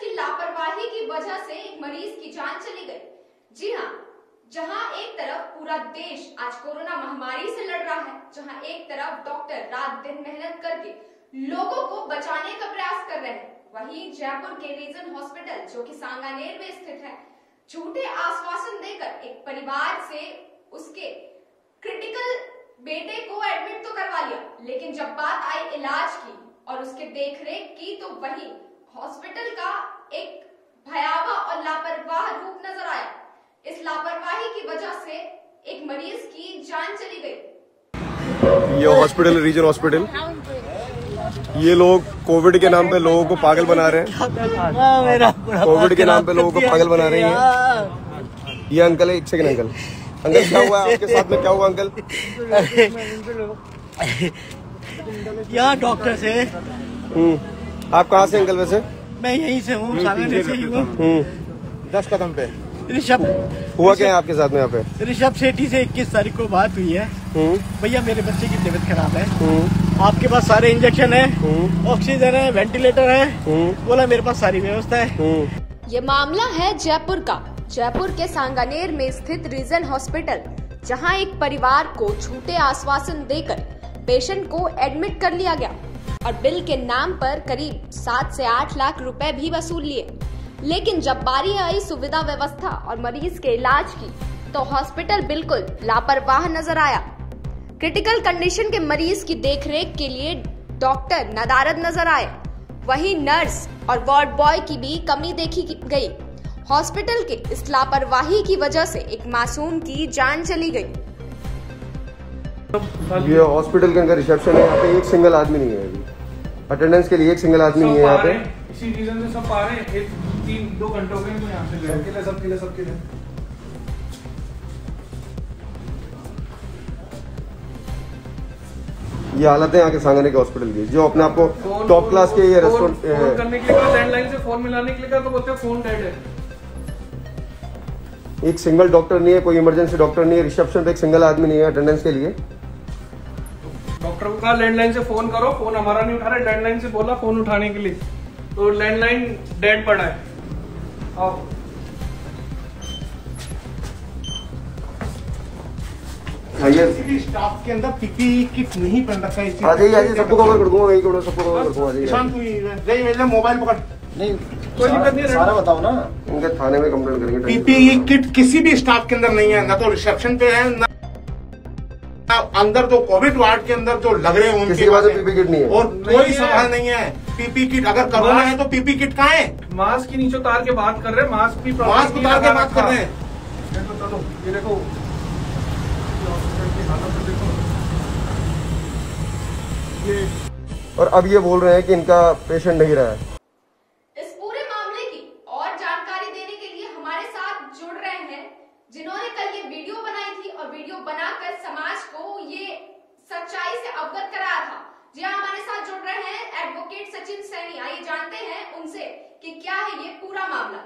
की लापरवाही की वजह से एक मरीज़ की जान चली गई। जी हाँ जहाँ एक तरफ़ पूरा देश आज कोरोना महामारी से लड़ रहा है, जहाँ एक तरफ़ डॉक्टर रात दिन मेहनत करके लोगों को बचाने का प्रयास कर रहे हैं। वहीं जयपुर के रीजन हॉस्पिटल, जो कि सांगानेर में स्थित है, झूठे आश्वासन देकर एक परिवार से उसके क्रिटिकल बेटे को एडमिट तो करवा लिया, लेकिन जब बात आई इलाज की और उसके देखरेख की तो वही हॉस्पिटल का एक भयावह और लापरवाह रूप नज़र आया। इस लापरवाही की वजह से एक मरीज़ की जान चली गई। ये हॉस्पिटल रीजन हॉस्पिटल ये लोग कोविड के नाम पे लोगों को पागल बना रहे हैं। कोविड के नाम पे लोगों को पागल बना रहे हैं। ये अंकल है एक सेकंड अंकल अंकल क्या हुआ? आपके साथ में क्या हुआ अंकल यहाँ डॉक्टर से। हम्म। आप कहाँ से अंकल वैसे? मैं यहीं से हूँ सामने से ही हूँ। हम्म। दस कदम पे। ऋषभ हुआ क्या है आपके साथ में यहाँ पे? ऋषभ सेठी से 21 तारीख को बात हुई है। हम्म। भैया मेरे बच्चे की तबीयत खराब है। हम्म। आपके पास सारे इंजेक्शन है हम्म। ऑक्सीजन है वेंटिलेटर है। हम्म। बोला मेरे पास सारी व्यवस्था है। ये मामला है जयपुर का। जयपुर के सांगानेर में स्थित रीजन हॉस्पिटल जहाँ एक परिवार को झूठे आश्वासन देकर पेशेंट को एडमिट कर लिया गया। और बिल के नाम पर करीब सात से आठ लाख रुपए भी वसूल लिए। लेकिन जब बारी आई सुविधा व्यवस्था और मरीज़ के इलाज की तो हॉस्पिटल बिल्कुल लापरवाह नज़र आया। क्रिटिकल कंडीशन के मरीज़ की देखरेख के लिए डॉक्टर नदारद नज़र आए। वहीं नर्स और वार्ड बॉय की भी कमी देखी गई। हॉस्पिटल के इस लापरवाही की वजह से एक मासूम की जान चली गई। ये हॉस्पिटल के अंदर रिसेप्शन है, यहाँ पे एक सिंगल आदमी नहीं है अभी। अटेंडेंस के लिए एक सिंगल आदमी नहीं है यहाँ पे। इसी रीजन से सब आ रहे हैं एक तीन दो घंटे हो तो यहाँ से सबके लिए सबके लिए सबके लिए। ये हालत है यहाँ के सांगने के हॉस्पिटल की। जो अपने आपको टॉप क्लास के ये रेस्टोरेंट करने के लिए लैंडलाइन से फ़ोन मिलाने के लिए कहा तो बोलते हैं फ़ोन डेड है। एक सिंगल डॉक्टर नहीं है कोई इमरजेंसी डॉक्टर नहीं है रिसेप्शन पे एक सिंगल आदमी नहीं है अटेंडेंस के लिए। डॉक्टर को कहा लैंडलाइन से फ़ोन करो फ़ोन हमारा नहीं उठा रहा लैंडलाइन से बोला फ़ोन उठाने के लिए. तो लैंडलाइन डेड पड़ा है। आओ। स्टाफ के अंदर पीपीई किट नहीं पहन रखा है आ जाइए आ जाइए सबको कवर कर दूँगा वही करो सबको कवर कर दूँगा आ जाइए जय मेरे मोबाइल पकड़। नहीं कोई दिक्कत नहीं सारा बताओ ना इनके थाने में कंप्लेंट करेंगे पीपीई किट किसी भी स्टाफ के अंदर नहीं है ना तो रिसेप्शन पे है ना अंदर जो कोविड वार्ड के अंदर जो लग रहे हैं उनके पास पास पीपी किट नहीं है। और कोई। सवाल नहीं है। पीपी किट अगर करोना है तो पीपी किट कहाँ है? मास्क की नीचे उतार के बात कर रहे हैं। मास्क भी मास्क उतार के बात कर रहे हैं। चलो ये देखो ये हॉस्पिटल की हालत तो देखो। ये और अब ये बोल रहे हैं कि इनका पेशेंट नहीं रहा है इस पूरे मामले की और जानकारी देने के लिए हमारे साथ जुड़ रहे हैं जिन्होंने कल ये वीडियो बनाई थी और वीडियो बनाकर समाज को ये सच्चाई से अवगत कराया था जी हाँ हमारे साथ जुड़ रहे हैं एडवोकेट सचिन सैनी आइए जानते हैं उनसे कि क्या है ये पूरा मामला।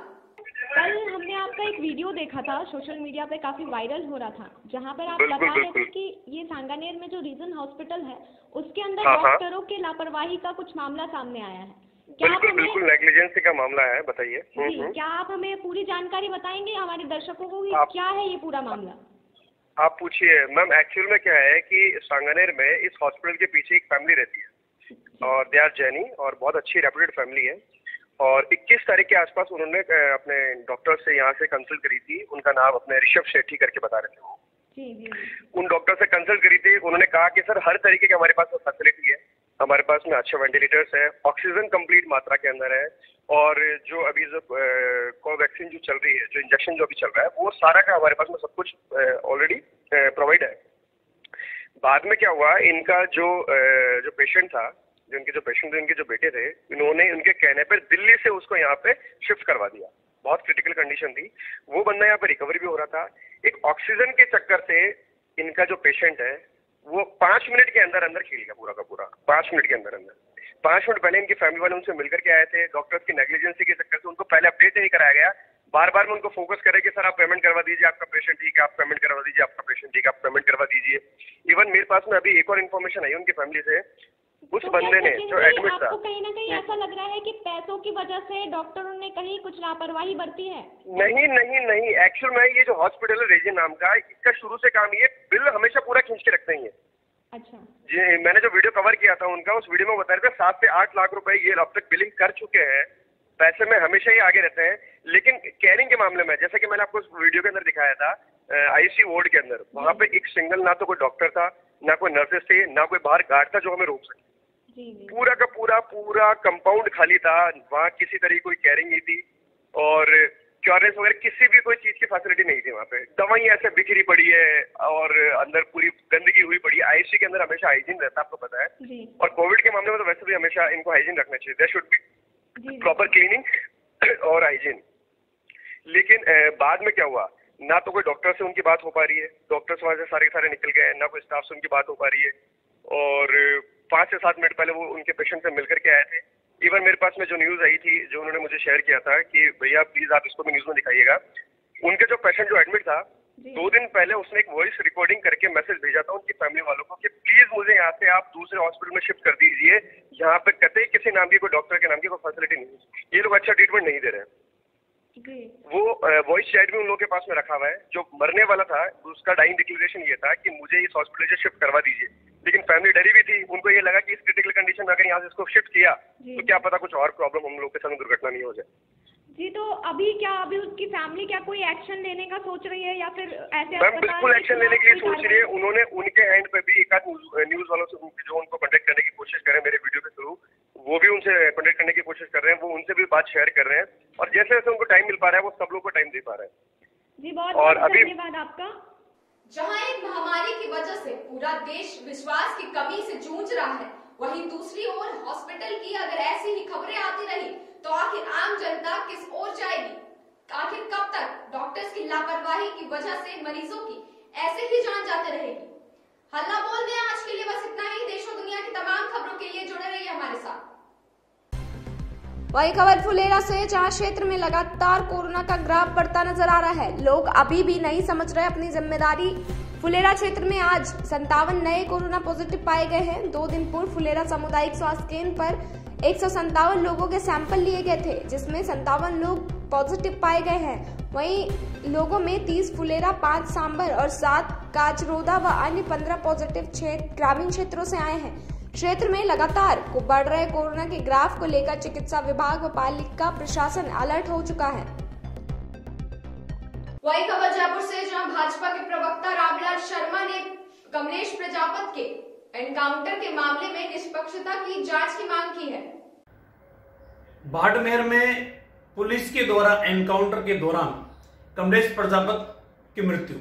कल हमने आपका एक वीडियो देखा था सोशल मीडिया पे काफ़ी वायरल हो रहा था जहाँ पर आप बता रहे थे कि ये सांगानेर में जो रीजन हॉस्पिटल है उसके अंदर हाँ, हाँ। डॉक्टरों के लापरवाही का कुछ मामला सामने आया है। क्या आप बिल्कुल बिल्कुल नेग्लिजेंसी का मामला है बताइए। हम्म, जी हम्म। क्या आप हमें पूरी जानकारी बताएँगे हमारे दर्शकों को कि आप- क्या है ये पूरा मामला? आप पूछिए। मैम एक्चुअल में क्या है कि सांगानेर में इस हॉस्पिटल के पीछे एक फैमिली रहती है। और दे आर जैनी और बहुत अच्छी रेपुटेड फैमिली है। और 21 तारीख के आसपास उन्होंने अपने डॉक्टर से यहाँ से कंसल्ट करी थी। उनका नाम अपने ऋषभ शेट्टी करके बता रहे थे वो। जी जी उन डॉक्टर से कंसल्ट करी थी। उन्होंने कहा कि सर हर तरीके की हमारे पास फैसिलिटी है। हमारे पास में अच्छे वेंटिलेटर्स है ऑक्सीजन कंप्लीट मात्रा के अंदर है और जो अभी जो कोवैक्सीन जो चल रही है जो इंजेक्शन जो अभी चल रहा है वो सारा का हमारे पास में सब कुछ ऑलरेडी प्रोवाइड है। बाद में क्या हुआ, इनका जो जो पेशेंट था, जो इनके जो पेशेंट थे, इनके जो बेटे थे, इन्होंने उनके कहने पर दिल्ली से उसको यहाँ पे शिफ्ट करवा दिया। बहुत क्रिटिकल कंडीशन थी। वो बंदा यहाँ पे रिकवरी भी हो रहा था। एक ऑक्सीजन के चक्कर से इनका जो पेशेंट है, वो पाँच मिनट के अंदर अंदर खिल गया पूरा का पूरा। पाँच मिनट के अंदर अंदर। पाँच मिनट पहले इनकी फैमिली वाले उनसे मिलकर के आए थे। डॉक्टर्स की नेग्लिजेंसी के चक्कर से उनको पहले अपडेट नहीं कराया गया। बार बार में उनको फोकस करे कि सर आप पेमेंट करवा दीजिए आपका पेशेंट ठीक है आप पेमेंट करवा दीजिए आपका पेशेंट ठीक है आप पेमेंट करवा दीजिए। इवन मेरे पास में अभी एक और इन्फॉर्मेशन आई उनकी फैमिली से। उस तो बंदे ने जो एडमिट था। कहीं ना कहीं ऐसा लग रहा है कि पैसों की वजह से डॉक्टरों ने कहीं कुछ लापरवाही बरती है? नहीं नहीं नहीं। एक्चुअल में ये जो हॉस्पिटल है रेजिन नाम का इसका शुरू से काम ये बिल हमेशा पूरा खींच के रखते ही है अच्छा। जी मैंने जो वीडियो कवर किया था उनका उस वीडियो में बता रहे थे सात से आठ लाख रुपए ये अब तक बिलिंग कर चुके हैं। पैसे में हमेशा ही आगे रहते हैं लेकिन केयरिंग के मामले में जैसे कि मैंने आपको उस वीडियो के अंदर दिखाया था आईसी वार्ड के अंदर वहाँ पे एक सिंगल ना तो कोई डॉक्टर था ना कोई नर्सेस थे ना कोई बाहर गार्ड था जो हमें रोक सके। पूरा का पूरा पूरा कंपाउंड खाली था वहाँ किसी तरह की कोई केयरिंग नहीं थी और क्योरेंस वगैरह किसी भी कोई चीज़ की फैसिलिटी नहीं थी वहाँ पे। दवाई ऐसे बिखरी पड़ी है और अंदर पूरी गंदगी हुई पड़ी है। आईसी के अंदर हमेशा हाइजीन रहता है आपको पता है। और कोविड के मामले में तो वैसे भी हमेशा इनको हाइजीन रखना चाहिए। There should be proper cleaning और हाइजीन लेकिन बाद में क्या हुआ? ना तो कोई डॉक्टर से उनकी बात हो पा रही है। डॉक्टर्स वहाँ से सारे सारे निकल गए ना कोई स्टाफ से उनकी बात हो पा रही है। और पाँच से सात मिनट पहले वो उनके पेशेंट से मिलकर के आए थे। इवन मेरे पास में जो न्यूज़ आई थी, जो उन्होंने मुझे शेयर किया था कि, भैया प्लीज़ आप इसको भी न्यूज़ में दिखाइएगा। उनके जो पेशेंट जो एडमिट था दो दिन पहले उसने एक वॉइस रिकॉर्डिंग करके मैसेज भेजा था उनकी फैमिली वालों को कि प्लीज़ मुझे यहाँ से आप दूसरे हॉस्पिटल में शिफ्ट कर दीजिए यहाँ पे कतई किसी नाम की कोई डॉक्टर के नाम की कोई फैसिलिटी नहीं ये लोग अच्छा ट्रीटमेंट नहीं दे रहे हैं। वो वॉइस चैट भी उन लोगों के पास में रखा हुआ है जो मरने वाला था उसका डाइंग डिक्लेरेशन ये था कि मुझे इस हॉस्पिटल से शिफ्ट करवा दीजिए। लेकिन फैमिली डरी भी थी। उनको ये लगा कि इस क्रिटिकल कंडीशन में अगर यहाँ से इसको शिफ्ट किया तो क्या पता कुछ और प्रॉब्लम हम लोग के साथ दुर्घटना नहीं हो जाए। जी तो अभी क्या अभी उसकी फैमिली क्या कोई एक्शन लेने का सोच रही है या फिर ऐसे मैम बिल्कुल एक्शन लेने के लिए सोच रही है। उन्होंने उनके एंड पे भी एक आध न्यूज़ वालों से जो उनको कॉन्टेक्ट करने की कोशिश करें मेरे वीडियो के थ्रू वो भी उनसे कॉन्टेक्ट करने की कोशिश कर रहे हैं वो उनसे भी बात शेयर कर रहे हैं। और जैसे जैसे उनको टाइम मिल पा रहा है वो सब लोग को टाइम दे पा रहे हैं। जी बहुत और अभी- धन्यवाद आपका। जहाँ एक महामारी की वजह से पूरा देश विश्वास की कमी से जूझ रहा है वहीं दूसरी ओर हॉस्पिटल की अगर ऐसी ही खबरें आती रही तो आखिर आम जनता किस ओर जाएगी आखिर कब तक डॉक्टर्स की लापरवाही की वजह से मरीजों की, ऐसे ही जान जाते रहेगी। हल्ला बोल दें, आज के लिए बस इतना ही। देश और दुनिया की तमाम खबरों के लिए जुड़े रहिए हमारे साथ। वही खबर फुलेरा से, जहाँ क्षेत्र में लगातार कोरोना का ग्राफ बढ़ता नज़र आ रहा है। लोग अभी भी नहीं समझ रहे अपनी ज़िम्मेदारी। फुलेरा क्षेत्र में आज संतावन नए कोरोना पॉजिटिव पाए गए हैं। दो दिन पूर्व फुलेरा सामुदायिक स्वास्थ्य केंद्र पर एक सौ सत्तावन लोगों के सैंपल लिए गए थे, जिसमें संतावन लोग पॉजिटिव पाए गए हैं। वहीं लोगों में 30 फुलेरा पाँच सांबर और सात काचरोदा व अन्य 15 पॉजिटिव क्षेत्र ग्रामीण क्षेत्रों से आए हैं। क्षेत्र में लगातार को बढ़ रहे कोरोना के ग्राफ को लेकर चिकित्सा विभाग व पालिका प्रशासन अलर्ट हो चुका है। वही खबर जयपुर से जहाँ भाजपा के प्रवक्ता रामलाल शर्मा ने कमलेश प्रजापत के एनकाउंटर के मामले में निष्पक्षता की जाँच की मांग की है। बाड़मेर में पुलिस के द्वारा, एनकाउंटर के दौरान कमलेश प्रजापत की मृत्यु।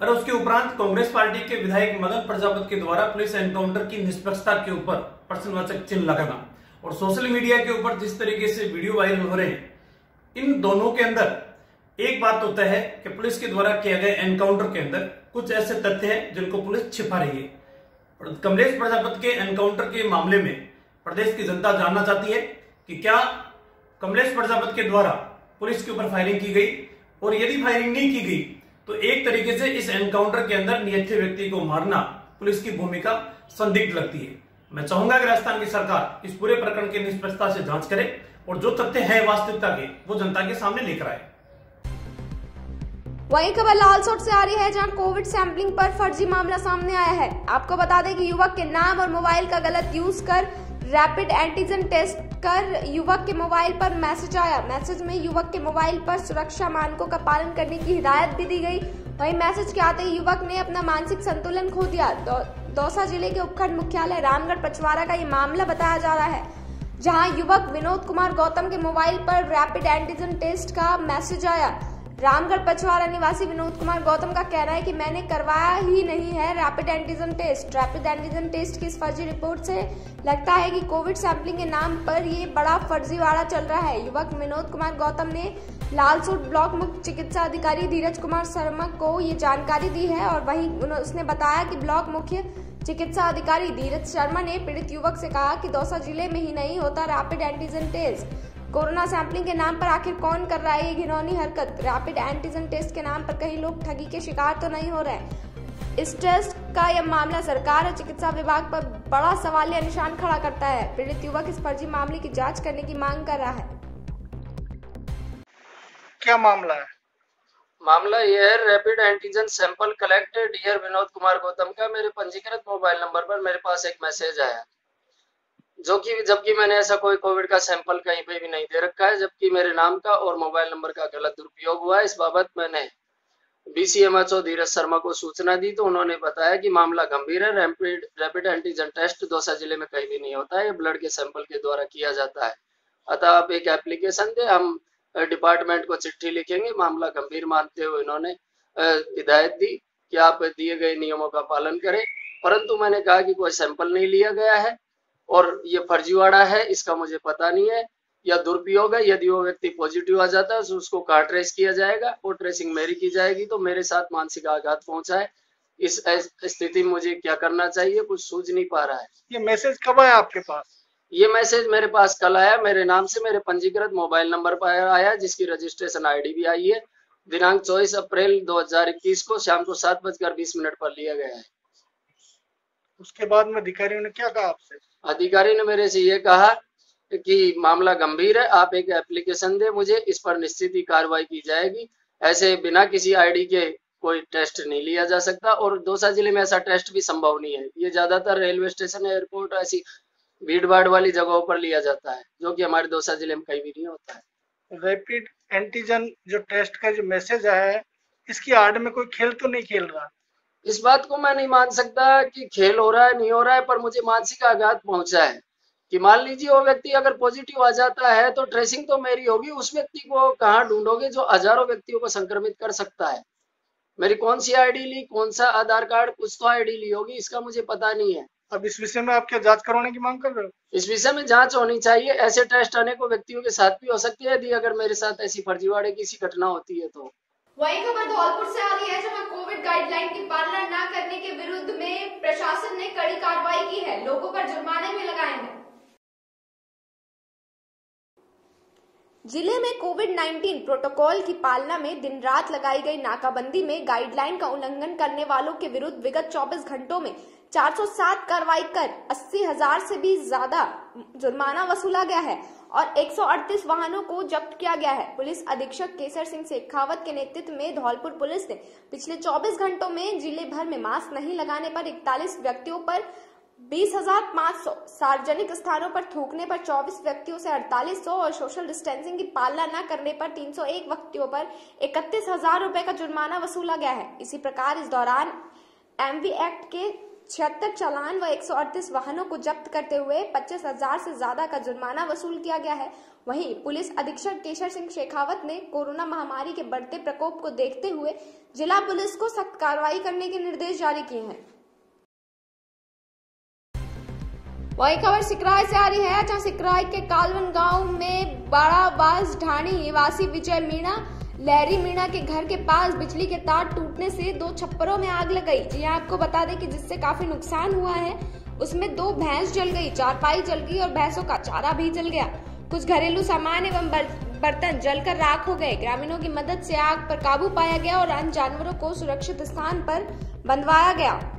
और उसके उपरांत कांग्रेस पार्टी के विधायक मदन प्रजापत के द्वारा पुलिस एनकाउंटर की निष्पक्षता के ऊपर प्रश्नवाचक चिन्ह लगाना। और सोशल मीडिया के ऊपर जिस तरीके से वीडियो वायरल हो रहे हैं, इन दोनों के अंदर एक बात तो तय है कि पुलिस के द्वारा किया गए एनकाउंटर के अंदर कुछ ऐसे तथ्य हैं जिनको पुलिस छिपा रही है। कमलेश प्रजापत के एनकाउंटर के मामले में प्रदेश की जनता जानना चाहती है कि क्या कमलेश प्रजापत के द्वारा पुलिस के ऊपर फायरिंग की गई, और यदि फायरिंग नहीं की गई तो एक तरीके से इस एनकाउंटर के अंदर निहत्थे व्यक्ति को मारना पुलिस की भूमिका संदिग्ध लगती है। मैं चाहूँगा कि राजस्थान की सरकार इस पूरे प्रकरण की निष्पक्षता से जाँच करे, और जो तथ्य है वास्तविकता के, वो जनता के सामने लेकर आए। वही खबर लालसोट से आ रही है, जहाँ कोविड सैंपलिंग पर फर्जी मामला सामने आया है। आपको बता दें कि युवक के नाम और मोबाइल का गलत यूज़ कर रैपिड एंटीजन टेस्ट कर युवक के मोबाइल पर मैसेज आया। मैसेज में युवक के मोबाइल पर सुरक्षा मानकों का पालन करने की हिदायत भी दी गई। वही मैसेज के आते ही युवक ने अपना मानसिक संतुलन खो दिया। दौसा ज़िले के उपखंड मुख्यालय रामगढ़ पछवाड़ा का ये मामला बताया जा रहा है, जहाँ युवक विनोद कुमार गौतम के मोबाइल पर रैपिड एंटीजन टेस्ट का मैसेज आया। रामगढ़ पचवाड़ा निवासी विनोद कुमार गौतम का कहना है कि मैंने करवाया ही नहीं है rapid antigen test rapid antigen test की इस फर्जी रिपोर्ट से लगता है कि कोविड सैंपलिंग के नाम पर ये बड़ा फर्जीवाड़ा चल रहा है। युवक विनोद कुमार गौतम ने लालसोट ब्लॉक मुख्य चिकित्सा अधिकारी धीरज कुमार शर्मा को ये जानकारी दी है और वहीं उसने बताया कि ब्लॉक मुख्य चिकित्सा अधिकारी धीरज शर्मा ने पीड़ित युवक से कहा कि दौसा ज़िले में ही नहीं होता rapid antigen test corona sampling के नाम पर आखिर कौन कर रहा है? ये घिनौनी हरकत। रैपिड एंटीजन टेस्ट के नाम पर कई लोग ठगी के शिकार तो नहीं हो रहे इस टेस्ट का यह मामला सरकार और चिकित्सा विभाग पर बड़ा सवालिया निशान खड़ा करता है। पीड़ित युवक इस फर्जी मामले की जाँच करने की मांग कर रहा है। क्या मामला है? मामला यह है rapid antigen sample collected dear Vinod Kumar Gautam का मेरे पंजीकृत मोबाइल नंबर पर मेरे पास एक मैसेज आया? जो कि जबकि मैंने ऐसा कोई कोविड का सैंपल कहीं पे भी नहीं दे रखा है, जबकि मेरे नाम का और मोबाइल नंबर का गलत दुरुपयोग हुआ है। इस बाबत मैंने बीसीएमएचओ धीरज शर्मा को सूचना दी तो उन्होंने बताया कि मामला गंभीर है। Rapid rapid antigen test Dausa ज़िले में कहीं भी नहीं होता है। ब्लड के सैंपल के द्वारा किया जाता है। अतः आप एक एप्लीकेशन दे, हम डिपार्टमेंट को चिट्ठी लिखेंगे। मामला गंभीर मानते हुए इन्होंने हिदायत दी कि आप दिए गए नियमों का पालन करें। परंतु मैंने कहा कि कोई सैंपल नहीं लिया गया है। और ये फर्जीवाड़ा है इसका मुझे पता नहीं है। या दुरुपयोग है यदि वो व्यक्ति पॉजिटिव आ जाता है तो उसको कार ट्रेस किया जाएगा और ट्रेसिंग मेरी की जाएगी तो मेरे साथ मानसिक आघात पहुँचा है इस स्थिति में मुझे क्या करना चाहिए कुछ सूझ नहीं पा रहा है। ये मैसेज कब आया आपके पास? ये मैसेज मेरे पास कल आया मेरे नाम से मेरे पंजीकृत मोबाइल नंबर पर आया जिसकी रजिस्ट्रेशन आईडी भी आई है। दिनांक 24 अप्रैल 2021 को शाम को सात बजकर बीस मिनट पर लिया गया है। उसके बाद में अधिकारियों ने क्या कहा आपसे? अधिकारी ने मेरे से ये कहा कि मामला गंभीर है, आप एक एप्लीकेशन दे, मुझे इस पर निश्चित ही कार्रवाई की जाएगी। ऐसे बिना किसी आईडी के कोई टेस्ट नहीं लिया जा सकता और दौसा ज़िले में ऐसा टेस्ट भी संभव नहीं है। ये ज़्यादातर रेलवे स्टेशन एयरपोर्ट ऐसी भीड़ भाड़ वाली जगहों पर लिया जाता है, जो कि हमारे दौसा ज़िले में कहीं भी नहीं होता है। रैपिड एंटीजन जो टेस्ट का जो मैसेज आया है, इसकी आड़ में कोई खेल तो नहीं खेल रहा? इस बात को मैं नहीं मान सकता कि खेल हो रहा है नहीं हो रहा है पर मुझे मानसिक आघात पहुँचा है। कि मान लीजिए वो व्यक्ति अगर पॉजिटिव आ जाता है तो ट्रेसिंग तो मेरी होगी उस व्यक्ति को कहाँ ढूंढोगे जो हज़ारों व्यक्तियों को संक्रमित कर सकता है? मेरी कौन सी आईडी ली कौन सा आधार कार्ड कुछ तो आईडी ली होगी इसका मुझे पता नहीं है। अब इस विषय में आप क्या जाँच करवाने की मांग कर रहे हो? इस विषय में जाँच होनी चाहिए ऐसे टेस्ट अनेकों व्यक्तियों के साथ भी हो सकती है। यदि अगर मेरे साथ ऐसी फर्जीवाड़े की सी घटना होती है तो। वही खबर धौलपुर से आ रही है, जहाँ कोविड गाइडलाइन की पालना न करने के विरुद्ध में प्रशासन ने कड़ी कार्रवाई की है। लोगों पर जुर्माने भी लगाए हैं। ज़िले में कोविड 19 प्रोटोकॉल की पालना में दिन रात लगाई गई नाकाबंदी में गाइडलाइन का उल्लंघन करने वालों के विरुद्ध विगत 24 घंटों में 407 कार्रवाई कर अस्सी हज़ार से भी ज़्यादा जुर्माना वसूला गया है। और 138 वाहनों को जब्त किया गया है। पुलिस अधीक्षक केसर सिंह शेखावत के नेतृत्व में धौलपुर पुलिस ने पिछले 24 घंटों में ज़िले भर में मास्क नहीं लगाने पर 41 व्यक्तियों पर बीस हज़ार पाँच सौ सार्वजनिक स्थानों पर थूकने पर 24 व्यक्तियों से 4800 और सोशल डिस्टेंसिंग की पालना न करने पर 301 व्यक्तियों पर इकतीस हज़ार रूपए का जुर्माना वसूला गया है। इसी प्रकार इस दौरान एमवी एक्ट के छिहत्तर चालान व 138 वाहनों को जब्त करते हुए पच्चीस हज़ार से ज़्यादा का जुर्माना वसूल किया गया है। वहीं पुलिस अधीक्षक केशर सिंह शेखावत ने कोरोना महामारी के बढ़ते प्रकोप को देखते हुए जिला पुलिस को सख्त कार्रवाई करने के निर्देश जारी किए हैं। वही खबर सिकराय से आ रही है, जहाँ सिकराय के कालवन गाँव में बाड़ाबाज ढाणी निवासी विजय मीणा लहरी मीणा के घर के पास बिजली के तार टूटने से दो छप्परों में आग लग गई। जी आपको बता दें कि जिससे काफ़ी नुकसान हुआ है, उसमें दो भैंस जल गई चारपाई जल गई और भैंसों का चारा भी जल गया। कुछ घरेलू सामान एवं बर्तन जलकर राख हो गए। ग्रामीणों की मदद से आग पर काबू पाया गया और अन्य जानवरों को सुरक्षित स्थान पर बंधवाया गया।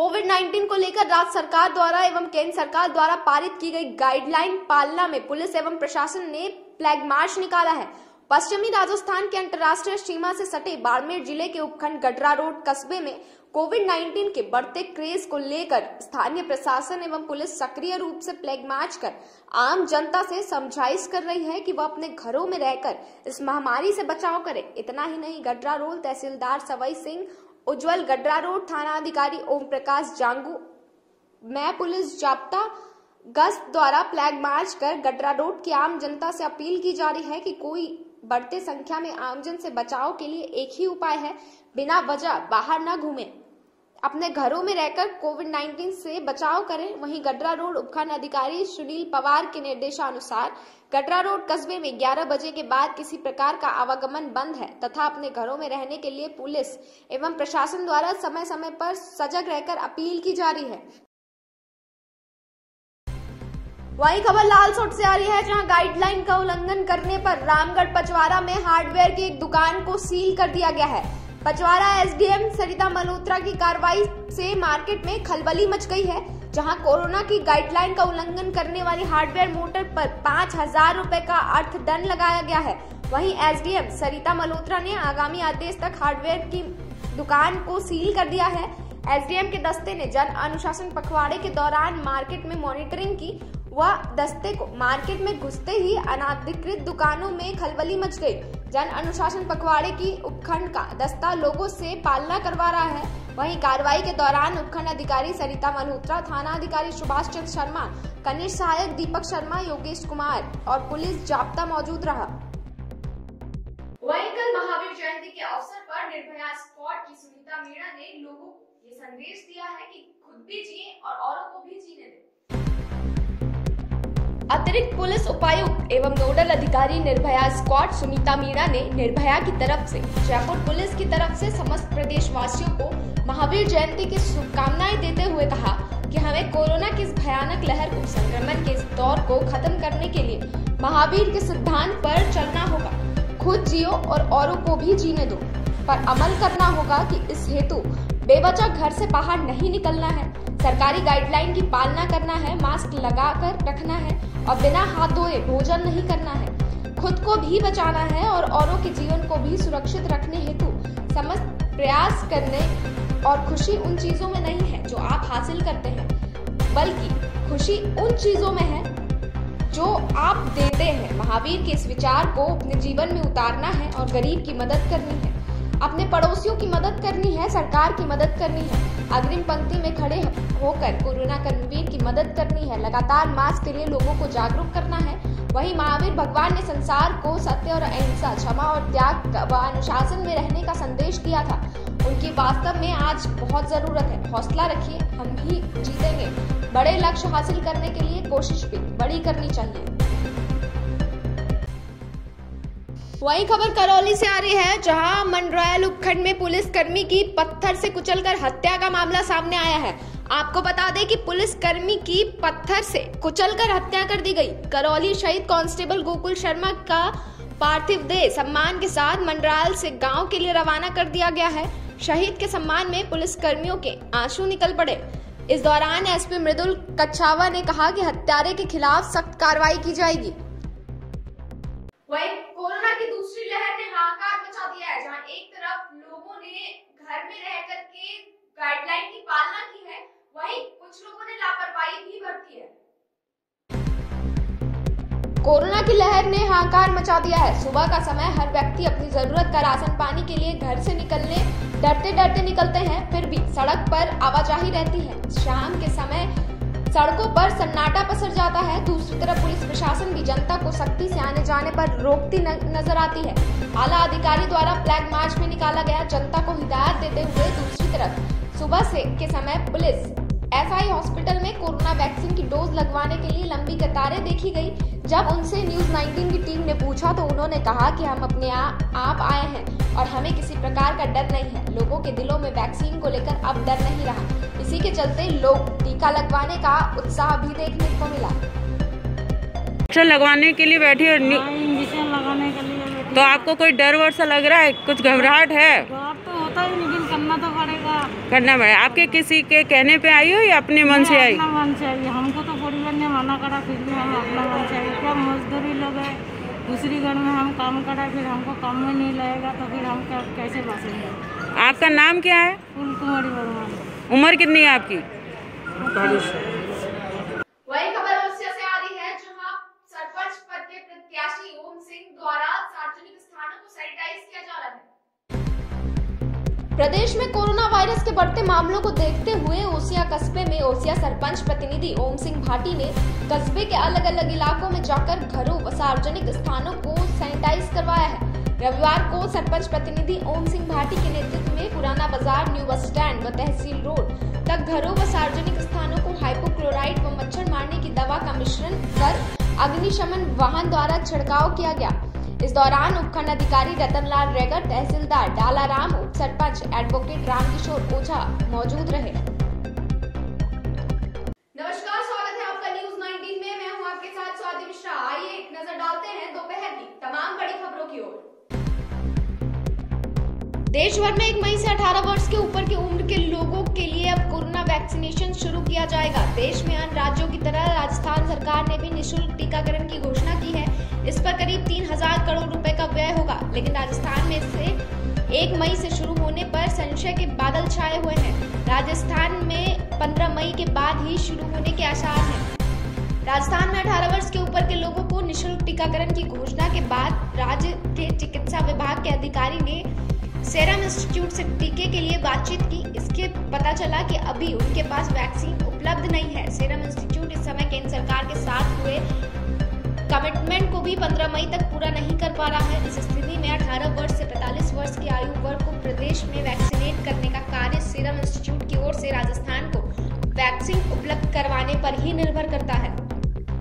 कोविड 19 को लेकर राज्य सरकार द्वारा एवं केंद्र सरकार द्वारा पारित की गई गाइडलाइन पालना में पुलिस एवं प्रशासन ने फ्लैग मार्च निकाला है। पश्चिमी राजस्थान के अंतर्राष्ट्रीय सीमा से सटे बाड़मेर ज़िले के उपखंड गडरा रोड कस्बे में कोविड 19 के बढ़ते क्रेज को लेकर स्थानीय प्रशासन एवं पुलिस सक्रिय रूप से फ्लैग मार्च कर आम जनता से समझाइश कर रही है कि वह अपने घरों में रहकर इस महामारी से बचाव करे। इतना ही नहीं, गडरा रोल तहसीलदार सवई सिंह उज्जवल गडरा रोड थाना अधिकारी ओम प्रकाश जांगू, मैं पुलिस जाप्ता गश्त द्वारा फ्लैग मार्च कर गडरा रोड की आम जनता से अपील की जा रही है कि कोई बढ़ते संख्या में आमजन से बचाव के लिए एक ही उपाय है, बिना वजह बाहर न घूमे। अपने घरों में रहकर कोविड 19 से बचाव करें। वहीं गडरा रोड उपखंड अधिकारी सुनील पवार के निर्देशानुसार गडरा रोड कस्बे में 11 बजे के बाद किसी प्रकार का आवागमन बंद है तथा अपने घरों में रहने के लिए पुलिस एवं प्रशासन द्वारा समय समय पर सजग रहकर अपील की जा रही है। वही खबर लाल सोट से आ रही है, जहाँ गाइडलाइन का उल्लंघन करने पर रामगढ़ पचवारा में हार्डवेयर की एक दुकान को सील कर दिया गया है। पचवारा एसडीएम सरिता मल्होत्रा की कार्रवाई से मार्केट में खलबली मच गई है, जहाँ कोरोना की गाइडलाइन का उल्लंघन करने वाली हार्डवेयर मोटर पर पाँच हज़ार रूपए का अर्थदंड लगाया गया है। वहीं एसडीएम सरिता मल्होत्रा ने आगामी आदेश तक हार्डवेयर की दुकान को सील कर दिया है। एसडीएम के दस्ते ने जन अनुशासन पखवाड़े के दौरान मार्केट में मॉनिटरिंग की व दस्ते को मार्केट में घुसते ही अनाधिकृत दुकानों में खलबली मच गई। जन अनुशासन पखवाड़े की उपखंड का दस्ता लोगों से पालना करवा रहा है। वहीं कार्रवाई के दौरान उपखंड अधिकारी सरिता मल्होत्रा, थाना अधिकारी सुभाष चंद्र शर्मा, कनिष्ठ सहायक दीपक शर्मा, योगेश कुमार और पुलिस जाप्ता मौजूद रहा। वहीं कल महावीर जयंती के अवसर पर निर्भया स्क्वाड की सुनीता मीणा ने लोगों को ये संदेश दिया है कि खुद भी जिए और औरों को भी जीने दें। अतिरिक्त पुलिस उपायुक्त एवं नोडल अधिकारी निर्भया स्क्वाड सुनीता मीणा ने निर्भया की तरफ़ से, जयपुर पुलिस की तरफ़ से समस्त प्रदेश वासियों को महावीर जयंती की शुभकामनाएँ देते हुए कहा कि हमें कोरोना की इस भयानक लहर को, संक्रमण के इस दौर को खत्म करने के लिए महावीर के सिद्धांत पर चलना होगा। खुद जियो और औरों को भी जीने दो। पर अमल करना होगा कि इस हेतु बेवजह घर से बाहर नहीं निकलना है। सरकारी गाइडलाइन की पालना करना है मास्क लगाकर रखना है और बिना हाथ धोए भोजन नहीं करना है। खुद को भी बचाना है और औरों के जीवन को भी सुरक्षित रखने हेतु समस्त प्रयास करने और खुशी उन चीज़ों में नहीं है जो आप हासिल करते हैं, बल्कि खुशी उन चीज़ों में है जो आप देते हैं। महावीर के इस विचार को अपने जीवन में उतारना है और गरीब की मदद करनी है। अपने पड़ोसियों की मदद करनी है, सरकार की मदद करनी है। अग्रिम पंक्ति में खड़े होकर कोरोना कर्मवीर की मदद करनी है। लगातार मास्क के लिए लोगों को जागरूक करना है। वही महावीर भगवान ने संसार को सत्य और अहिंसा, क्षमा और त्याग व अनुशासन में रहने का संदेश दिया था। उनकी वास्तव में आज बहुत ज़रूरत है। हौसला रखिए, हम भी जीतेंगे। बड़े लक्ष्य हासिल करने के लिए कोशिश भी बड़ी करनी चाहिए। वही खबर करौली से आ रही है, जहाँ मंडरायल उपखंड में पुलिस कर्मी की पत्थर से कुचलकर हत्या का मामला सामने आया है। आपको बता दें कि पुलिस कर्मी की पत्थर से कुचलकर हत्या कर दी गई। करौली शहीद कांस्टेबल गोकुल शर्मा का पार्थिव देह सम्मान के साथ मंडरायल से गाँव के लिए रवाना कर दिया गया है। शहीद के सम्मान में पुलिस कर्मियों के आँसू निकल पड़े। इस दौरान एसपी मृदुल कच्छावा ने कहा कि हत्यारे के खिलाफ सख्त कार्रवाई की जाएगी। वही कोरोना की दूसरी लहर ने हाहाकार मचा दिया है, जहाँ एक तरफ़ लोगों ने घर में रह करके गाइडलाइन की पालना की है, वहीं कुछ लोगों ने लापरवाही भी बरती है। कोरोना की लहर ने हाहाकार मचा दिया है। सुबह का समय, हर व्यक्ति अपनी ज़रूरत का राशन पानी के लिए घर से निकलने डरते डरते निकलते हैं, फिर भी सड़क पर आवाजाही रहती है। शाम के समय सड़कों पर सन्नाटा पसर जाता है। दूसरी तरफ़ पुलिस प्रशासन भी जनता को सख्ती से आने जाने पर रोकती नज़र आती है। आला अधिकारी द्वारा फ्लैग मार्च में निकाला गया जनता को हिदायत देते हुए दूसरी तरफ़ सुबह से के समय पुलिस एसआई हॉस्पिटल में कोरोना वैक्सीन की डोज लगवाने के लिए लंबी कतारें देखी गई। जब उनसे न्यूज़ 19 की टीम ने पूछा तो उन्होंने कहा कि हम अपने आ, आप आए हैं और हमें किसी प्रकार का डर नहीं है। लोगों के दिलों में वैक्सीन को लेकर अब डर नहीं रहा। इसी के चलते लोग टीका लगवाने का उत्साह भी देखने को मिला। इंजेक्शन लगवाने के लिए बैठी और इंजेक्शन लगाने के लिए बैठी। तो आपको कोई डर वर सा लग रहा है? कुछ घबराहट है? तो होता ही लेकिन करना तो पड़ेगा। करना पड़े आपके किसी के कहने पे आई हो या अपने मन से आई? अपना मन चाहिए हमको तो परिवार ने मना करा फिर भी हम अपना मन चाहिए क्या मजदूरी लोग है दूसरी घर में हम काम करा फिर हमको काम में नहीं लाएगा तो फिर हम क्या कैसे बसेंगे? आपका नाम क्या है? फूल कुमारी वर्मा। उम्र कितनी है आपकी? वही खबर से आ रही है जहाँ सरपंच पद के प्रत्याशी ओम सिंह द्वारा सार्वजनिक स्थानों को सैनिटाइज किया जा रहा है। प्रदेश में कोरोना वायरस के बढ़ते मामलों को देखते हुए ओसिया कस्बे में ओसिया सरपंच प्रतिनिधि ओम सिंह भाटी ने कस्बे के अलग अलग इलाकों में जाकर घरों व सार्वजनिक स्थानों को सैनिटाइज करवाया है। रविवार को सरपंच प्रतिनिधि ओम सिंह भाटी के नेतृत्व में पुराना बाज़ार, न्यू बस स्टैंड व तहसील रोड तक घरों व सार्वजनिक स्थानों को हाइपोक्लोराइड व मच्छर मारने की दवा का मिश्रण कर अग्निशमन वाहन द्वारा छिड़काव किया गया। इस दौरान उपखंड अधिकारी रतनलाल रेगर तहसीलदार डालाराम उप सरपंच एडवोकेट रामकिशोर ओझा मौजूद रहे। नमस्कार स्वागत है आपका न्यूज़ 19 में। मैं हूँ आपके साथ स्वाति मिश्रा। आइए एक नज़र डालते हैं दोपहर की तमाम बड़ी खबरों की ओर। देश भर में एक मई से 18 वर्ष के ऊपर की उम्र के लोगों के लिए अब कोरोना वैक्सीनेशन शुरू किया जाएगा। देश में अन्य राज्यों की तरह राजस्थान सरकार ने भी निशुल्क टीकाकरण की घोषणा की है। इस पर करीब तीन हज़ार करोड़ रुपए का व्यय होगा। लेकिन राजस्थान में इससे एक मई से शुरू होने पर संशय के बादल छाए हुए हैं। राजस्थान में 15 मई के बाद ही शुरू होने के आसार हैं। राजस्थान में 18 वर्ष के ऊपर के लोगों को निशुल्क टीकाकरण की घोषणा के बाद राज्य के चिकित्सा विभाग के अधिकारी ने सेरम इंस्टीट्यूट से टीके के लिए बातचीत की। इसके पता चला कि अभी उनके पास वैक्सीन उपलब्ध नहीं है। सेरम इंस्टीट्यूट इस समय केंद्र सरकार के साथ हुए कमिटमेंट को भी 15 मई तक पूरा नहीं कर पा रहा है। इस स्थिति में 18 वर्ष से 45 वर्ष की आयु वर्ग को प्रदेश में वैक्सीनेट करने का कार्य सीरम इंस्टीट्यूट की ओर से राजस्थान को वैक्सीन उपलब्ध करवाने पर ही निर्भर करता है।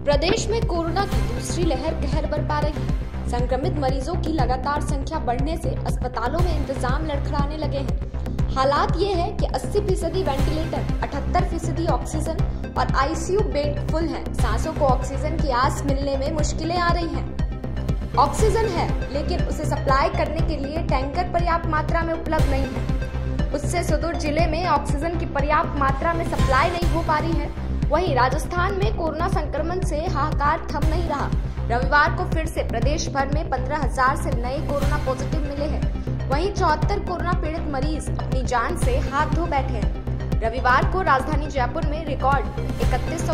प्रदेश में कोरोना की दूसरी लहर कहर बरपा रही है। संक्रमित मरीजों की लगातार संख्या बढ़ने से अस्पतालों में इंतज़ाम लड़खड़ाने लगे हैं। हालात ये है कि 80 फ़ीसदी वेंटिलेटर 78 फ़ीसदी ऑक्सीजन और आईसीयू बेड फुल हैं। सांसों को ऑक्सीजन की आस मिलने में मुश्किलें आ रही हैं। ऑक्सीजन है, लेकिन उसे सप्लाई करने के लिए टैंकर पर्याप्त मात्रा में उपलब्ध नहीं है उससे सुदूर ज़िले में ऑक्सीजन की पर्याप्त मात्रा में सप्लाई नहीं हो पा रही है वहीं राजस्थान में कोरोना संक्रमण से हाहाकार थम नहीं रहा रविवार को फिर से प्रदेश भर में पंद्रह हज़ार से नए कोरोना पॉजिटिव मिले हैं वहीं चौहत्तर कोरोना पीड़ित मरीज़ अपनी जान से हाथ धो बैठे हैं। रविवार को राजधानी जयपुर में रिकॉर्ड इकतीस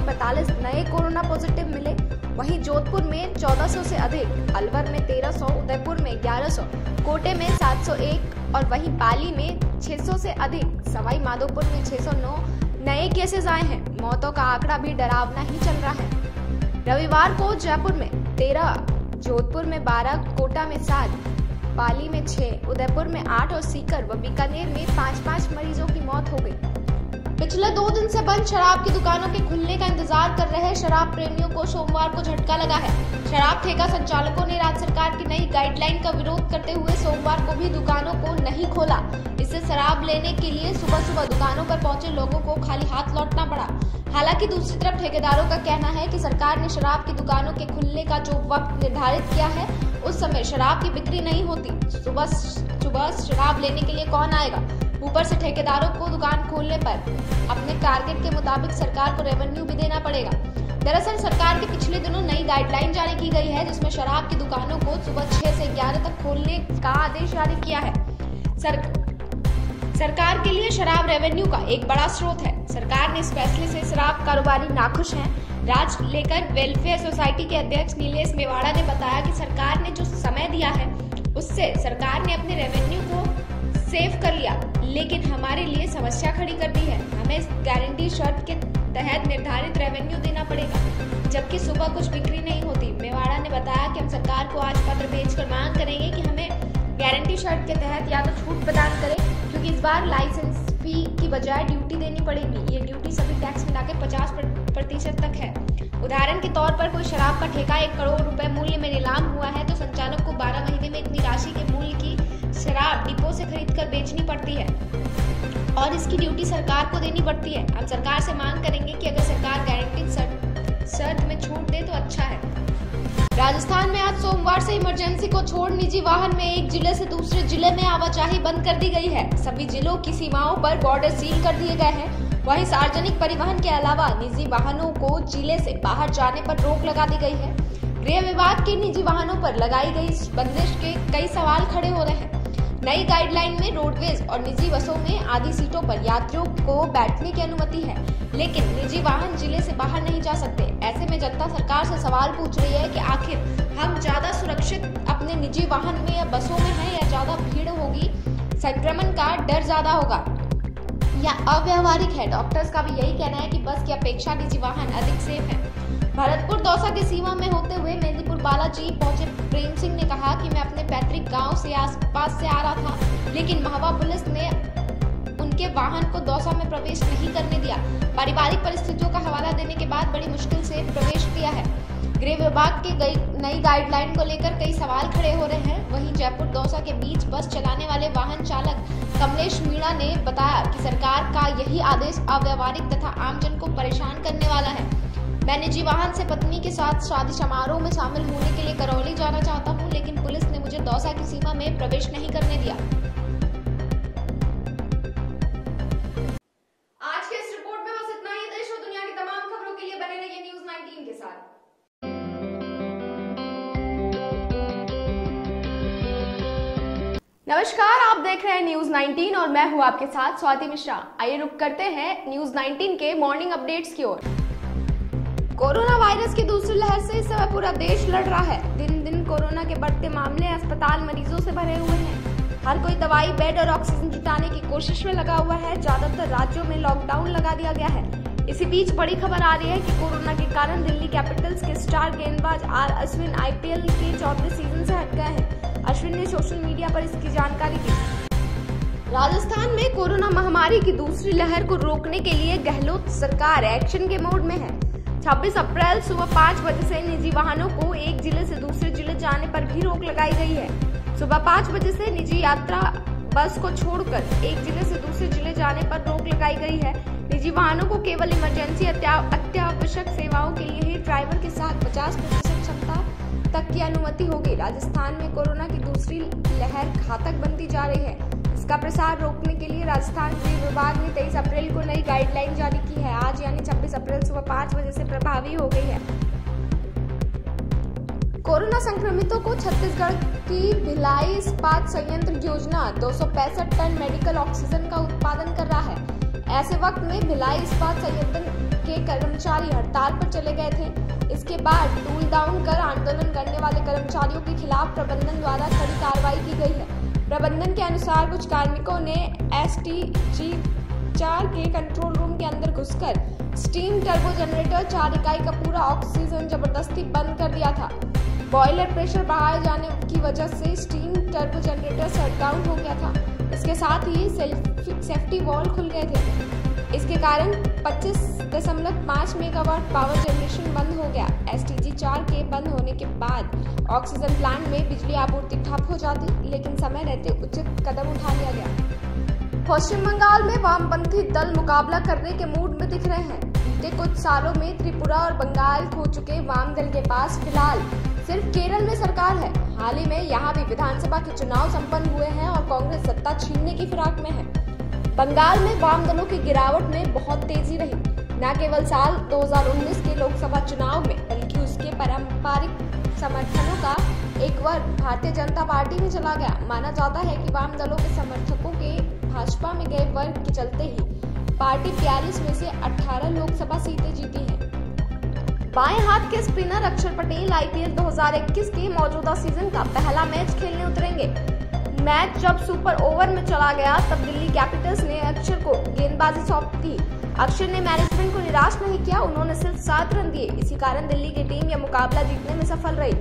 नए कोरोना पॉजिटिव मिले। वहीं जोधपुर में 1400 से अधिक अलवर में 1300, उदयपुर में 1100, कोटे में 701 और वहीं पाली में 600 से अधिक सवाई माधोपुर में 609 नए केसेस आए हैं। मौतों का आंकड़ा भी डरावना ही चल रहा है। रविवार को जयपुर में तेरह जोधपुर में बारह कोटा में सात पाली में छह, उदयपुर में आठ और सीकर व बीकानेर में पाँच पाँच मरीजों की मौत हो गई। पिछले दो दिन से बंद शराब की दुकानों के खुलने का इंतज़ार कर रहे शराब प्रेमियों को सोमवार को झटका लगा है। शराब ठेका संचालकों ने राज्य सरकार की नई गाइडलाइन का विरोध करते हुए सोमवार को भी दुकानों को नहीं खोला। इससे शराब लेने के लिए सुबह सुबह दुकानों पर पहुँचे लोगों को खाली हाथ लौटना पड़ा। हालाँकि दूसरी तरफ़ ठेकेदारों का कहना है कि सरकार ने शराब की दुकानों के खुलने का जो वक्त निर्धारित किया है, उस समय शराब की बिक्री नहीं होती। सुबह सुबह शराब लेने के लिए कौन आएगा? ऊपर से ठेकेदारों को दुकान खोलने पर अपने टारगेट के मुताबिक सरकार को रेवेन्यू भी देना पड़ेगा। दरअसल सरकार के पिछले दिनों नई गाइडलाइन जारी की गई है, जिसमें शराब की दुकानों को सुबह छह से ग्यारह तक खोलने का आदेश जारी किया है। सर... सरकार के लिए शराब रेवेन्यू का एक बड़ा स्रोत है। सरकार ने इस फैसले से शराब कारोबारी नाखुश हैं। राज लेकर वेलफेयर सोसाइटी के अध्यक्ष नीलेश मेवाड़ा ने बताया कि सरकार ने जो समय दिया है, उससे सरकार ने अपने रेवेन्यू को सेव कर लिया। लेकिन हमारे लिए समस्या खड़ी कर दी है। हमें गारंटी शर्त के तहत निर्धारित रेवेन्यू देना पड़ेगा। जबकि सुबह कुछ बिक्री नहीं होती। मेवाड़ा ने बताया कि हम सरकार को आज पत्र भेजकर मांग करेंगे कि हमें गारंटी शर्त के तहत या तो छूट प्रदान करें, क्योंकि इस बार लाइसेंस फ़ी की बजाय ड्यूटी देनी पड़ेगी। ये ड्यूटी सभी टैक्स मिला के पचास प्रतिशत तक है। उदाहरण के तौर पर कोई शराब का ठेका एक करोड़ रुपए मूल्य में नीलाम हुआ है तो संचालक को बारह महीने में इतनी राशि के मूल्य की शराब डिपो से खरीद कर बेचनी पड़ती है। और इसकी ड्यूटी सरकार को देनी पड़ती है। हम सरकार से मांग करेंगे कि अगर सरकार गारंटी शर्त में छूट दे तो अच्छा है। राजस्थान में आज सोमवार से इमरजेंसी को छोड़ निजी वाहन में एक ज़िले से दूसरे ज़िले में आवाजाही बंद कर दी गई है। सभी जिलों की सीमाओं पर बॉर्डर सील कर दिए गए हैं। वहीं सार्वजनिक परिवहन के अलावा निजी वाहनों को ज़िले से बाहर जाने पर रोक लगा दी गई है। गृह विभाग के निजी वाहनों पर लगाई गई बंदिश के कई सवाल खड़े हो रहे हैं। नई गाइडलाइन में रोडवेज़ और निजी बसों में आधी सीटों पर यात्रियों को बैठने की अनुमति है। लेकिन निजी वाहन ज़िले से बाहर नहीं जा सकते। ऐसे में जनता सरकार से सवाल पूछ रही है कि आखिर हम ज़्यादा सुरक्षित अपने निजी वाहन में या बसों में हैं या ज़्यादा भीड़ होगी? संक्रमण का डर ज़्यादा होगा। या अव्यवहारिक है? डॉक्टर्स का भी यही कहना है कि बस की अपेक्षा निजी वाहन अधिक सेफ़ है। भरतपुर दौसा की सीमा में होते हुए मेदिनीपुर बालाजी पहुँचे। प्रेम सिंह ने कहा कि मैं अपने पैतृक गाँव से आसपास से आ रहा था, लेकिन महवा पुलिस ने उनके वाहन को दौसा में प्रवेश नहीं करने दिया। पारिवारिक परिस्थितियों का हवाला देने के बाद बड़ी मुश्किल से प्रवेश किया है। गृह विभाग के नई गाइडलाइन को लेकर कई सवाल खड़े हो रहे हैं। वहीं जयपुर दौसा के बीच बस चलाने वाले वाहन चालक कमलेश मीणा ने बताया कि सरकार का यही आदेश अव्यवहारिक तथा आमजन को परेशान करने वाला है। मैं निजी वाहन से पत्नी के साथ शादी समारोह में शामिल होने के लिए करौली जाना चाहता हूँ, लेकिन पुलिस ने मुझे दौसा की सीमा में प्रवेश नहीं करने दिया। आज के इस रिपोर्ट में बस इतना ही। देश और दुनिया की तमाम खबरों के लिए बने रहिए न्यूज़ 19 के साथ। नमस्कार आप देख रहे हैं न्यूज़ 19 और मैं हूँ आपके साथ स्वाति मिश्रा। आइए रुक करते हैं न्यूज़ 19 के मॉर्निंग अपडेट्स की ओर। कोरोना वायरस की दूसरी लहर से इस समय पूरा देश लड़ रहा है। दिन दिन कोरोना के बढ़ते मामले अस्पताल मरीजों से भरे हुए हैं। हर कोई दवाई, बेड और ऑक्सीजन जुटाने की कोशिश में लगा हुआ है। ज़्यादातर राज्यों में लॉकडाउन लगा दिया गया है। इसी बीच बड़ी खबर आ रही है कि कोरोना के कारण दिल्ली कैपिटल्स के स्टार गेंदबाज आर अश्विन आईपीएल के चौथे सीज़न से हट गए हैं। अश्विन ने सोशल मीडिया पर इसकी जानकारी दी। राजस्थान में कोरोना महामारी की दूसरी लहर को रोकने के लिए गहलोत सरकार एक्शन के मोड में है। 26 अप्रैल सुबह पाँच बजे से निजी वाहनों को एक ज़िले से दूसरे ज़िले जाने पर भी रोक लगाई गई है। सुबह पाँच बजे से निजी यात्रा बस को छोड़कर एक ज़िले से दूसरे ज़िले जाने पर रोक लगाई गई है। निजी वाहनों को केवल इमरजेंसी अत्यावश्यक सेवाओं के लिए ही ड्राइवर के साथ 50 प्रतिशत क्षमता तक की अनुमति होगी। राजस्थान में कोरोना की दूसरी लहर घातक बनती जा रही है। इसका प्रसार रोकने के लिए राजस्थान गृह विभाग ने 23 अप्रैल को नई गाइडलाइन जारी की है। आज यानी 26 अप्रैल सुबह पाँच बजे से प्रभावी हो गई है। कोरोना संक्रमितों को छत्तीसगढ़ की भिलाई इस्पात संयंत्र योजना, दो सौ पैंसठ टन मेडिकल ऑक्सीजन का उत्पादन कर रहा है। ऐसे वक्त में भिलाई इस्पात संयंत्र के कर्मचारी हड़ताल पर चले गए थे। इसके बाद टूल डाउन कर आंदोलन करने वाले कर्मचारियों के खिलाफ प्रबंधन द्वारा कड़ी कार्रवाई की गई है। प्रबंधन के अनुसार कुछ कार्मिकों ने एस टी जी चार के कंट्रोल रूम के अंदर घुसकर स्टीम टर्बो जनरेटर चार इकाई का पूरा ऑक्सीजन ज़बरदस्ती बंद कर दिया था। बॉयलर प्रेशर बढ़ाए जाने की वजह से steam turbo generator shut down हो गया था। इसके साथ ही सेफ्टी वॉल खुल गए थे। इसके कारण 25.5 मेगावाट पावर जनरेशन बंद हो गया। एसटीजी चार के बंद होने के बाद ऑक्सीजन प्लांट में बिजली आपूर्ति ठप हो जाती, लेकिन समय रहते उचित कदम उठा लिया गया। पश्चिम बंगाल में वामपंथी दल मुकाबला करने के मूड में दिख रहे हैं। बीते कुछ सालों में त्रिपुरा और बंगाल खो चुके वाम दल के पास फ़िलहाल सिर्फ़ केरल में सरकार है। हाल ही में यहाँ भी विधानसभा के चुनाव संपन्न हुए हैं और कांग्रेस सत्ता छीनने की फिराक में है। बंगाल में वाम दलों की गिरावट में बहुत तेज़ी रही। न केवल साल 2019 के लोकसभा चुनाव में, बल्कि उसके पारंपरिक समर्थनों का एक वर्ग भारतीय जनता पार्टी में चला गया। माना जाता है कि वाम दलों के समर्थकों के भाजपा में गए वर्ग के चलते ही पार्टी 42 में से 18 लोकसभा सीटें जीती है। बाएँ हाथ के स्पिनर अक्षर पटेल आईपीएल 2021 के मौजूदा सीज़न का पहला मैच खेलने उतरेंगे। मैच जब सुपर ओवर में चला गया, तब दिल्ली कैपिटल्स ने अक्षर को गेंदबाजी सौंप। दी अक्षर ने मैनेजमेंट को निराश नहीं किया, उन्होंने सिर्फ़ सात रन दिए। इसी कारण दिल्ली की टीम यह मुकाबला जीतने में सफल रही।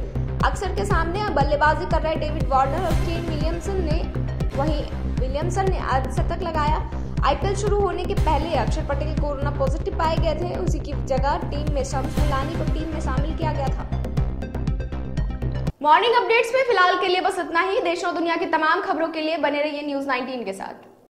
अक्षर के सामने बल्लेबाजी कर रहे डेविड वार्नर और केन विलियमसन ने, वहीं विलियमसन ने अर्धशतक लगाया। आईपीएल शुरू होने के पहले अक्षर पटेल कोरोना पॉजिटिव पाए गए थे। उसी की जगह टीम में शम्स को टीम में शामिल किया गया था। मॉर्निंग अपडेट्स में फ़िलहाल के लिए बस इतना ही। देश और दुनिया की तमाम खबरों के लिए बने रहिए न्यूज़ 19 के साथ।